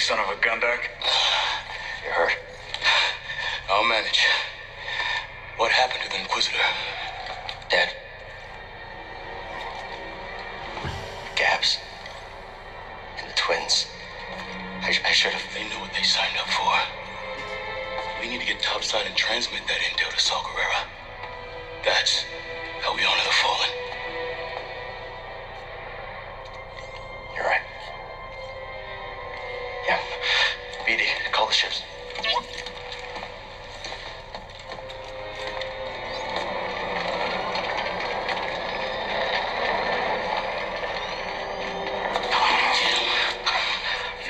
son of a gun, Doc. You hurt? I'll manage. What happened to the Inquisitor? Dead. Gabs. And the twins. I, I should have. They know what they signed up for. We need to get topside and transmit that intel to Saw Gerrera. That's how we honor the fallen. The ships.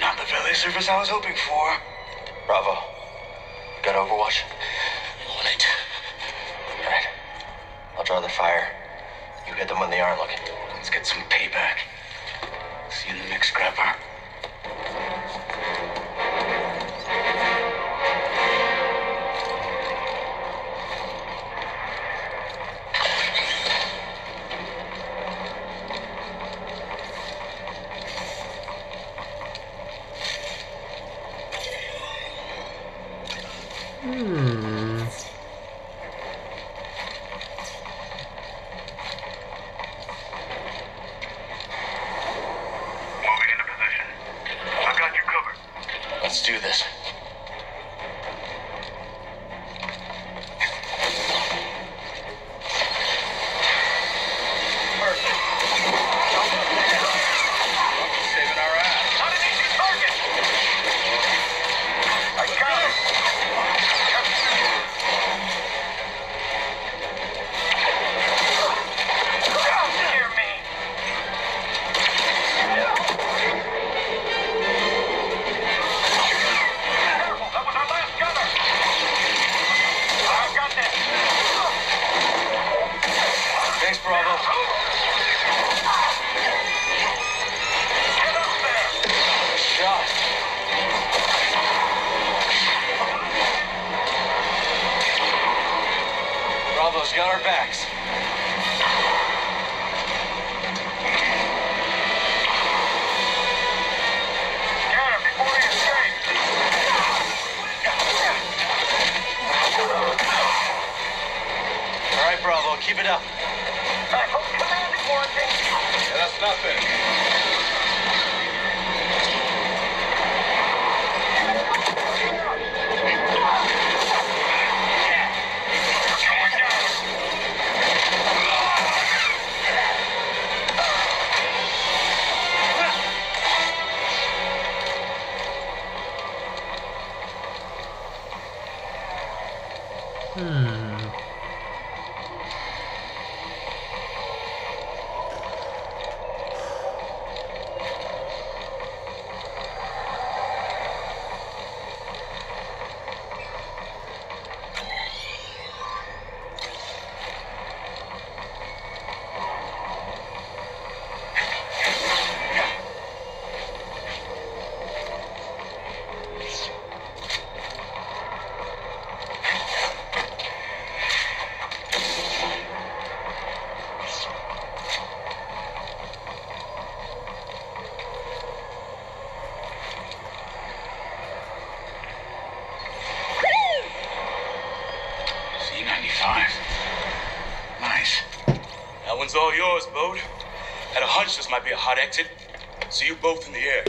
Not the belly service I was hoping for. Bravo. You got Overwatch? On it. All right. I'll draw the fire. You hit them when they aren't looking. Let's get some payback. See you in the next scrapper. Hmm. Our backs. Had a hunch this might be a hot exit. See you both in the air.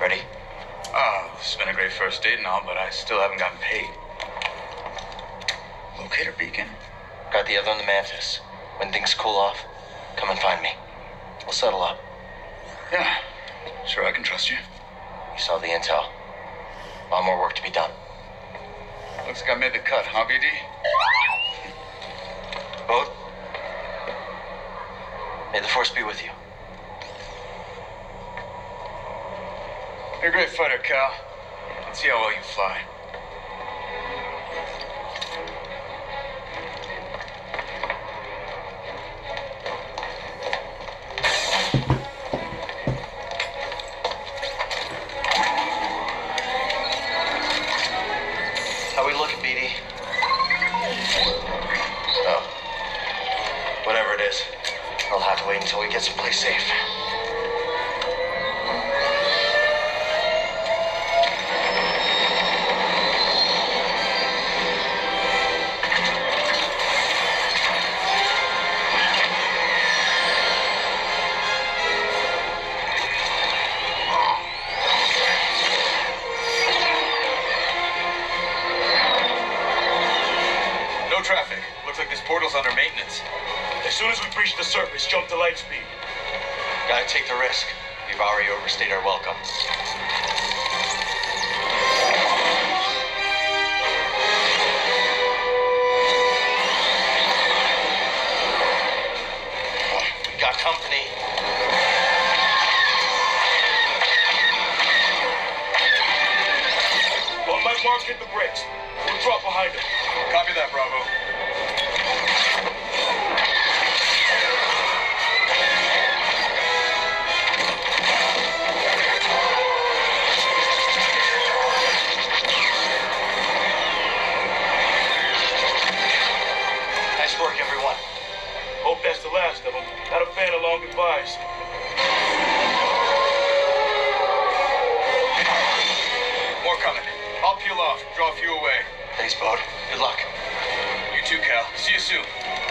Ready? Oh, it's been a great first date and all, but I still haven't gotten paid. Locator beacon. Got the other on the Mantis. When things cool off, come and find me. We'll settle up. Yeah. Sure, I can trust you. You saw the intel. A lot more work to be done. Looks like I made the cut, huh, BD? Bode? May the force be with you. You're a great fighter, Cal. Let's see how well you fly. As soon as we breach the surface, jump to light speed. Gotta take the risk. We've already overstayed our welcome. We got company. One Mike Mark hit the brakes. We'll drop behind him. Copy that, Bravo. Everyone. Hope that's the last of them. Not a fan of long goodbyes. More coming. I'll peel off, draw a few away. Thanks, Bode. Good luck. You too, Cal. See you soon.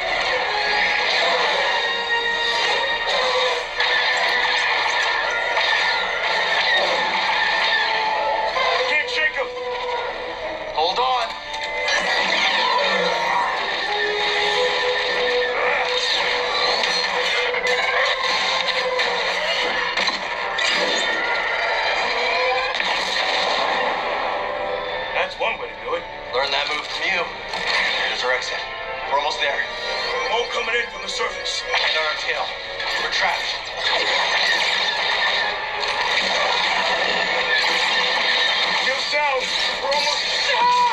There. Smoke coming in from the surface. And on our tail. We're trapped. Give sound. We're almost. Ah!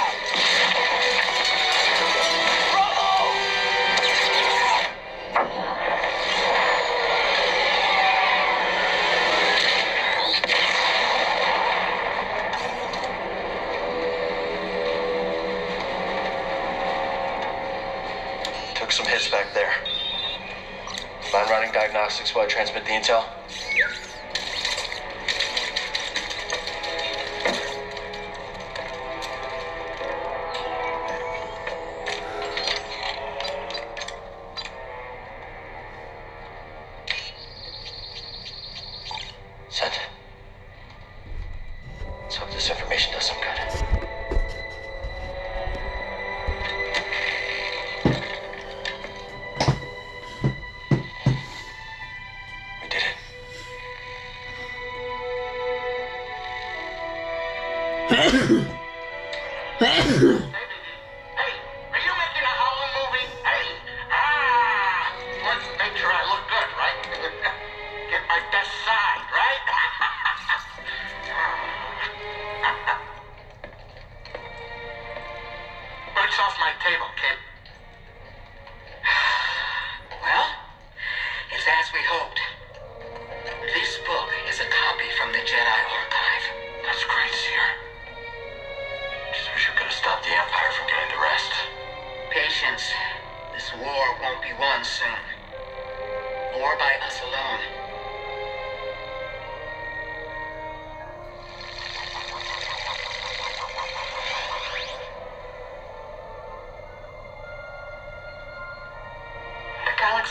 Some hits back there. Mind running diagnostics while I transmit the intel? Ah!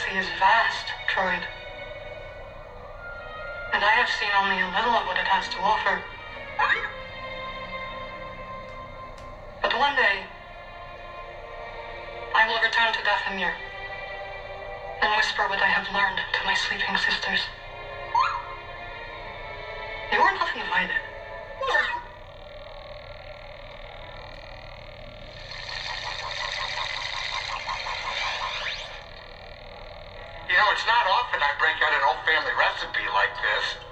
Galaxy is vast, droid. And I have seen only a little of what it has to offer. But one day, I will return to Dathomir and whisper what I have learned to my sleeping sisters. You are not invited. It's not often I break out an old family recipe like this.